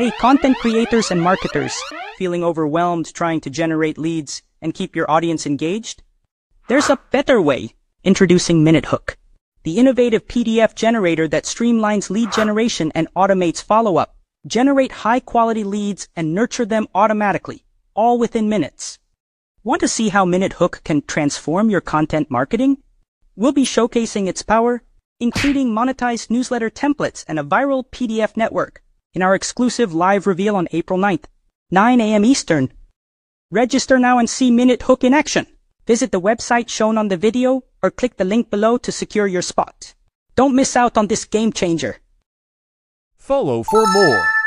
Hey, content creators and marketers, feeling overwhelmed trying to generate leads and keep your audience engaged? There's a better way. Introducing MinuteHook, the innovative PDF generator that streamlines lead generation and automates follow-up. Generate high-quality leads and nurture them automatically, all within minutes. Want to see how MinuteHook can transform your content marketing? We'll be showcasing its power, including monetized newsletter templates and a viral PDF network in our exclusive live reveal on April 9th, 9 a.m. Eastern. Register now and see Minute Hook in action. Visit the website shown on the video or click the link below to secure your spot. Don't miss out on this game changer. Follow for more.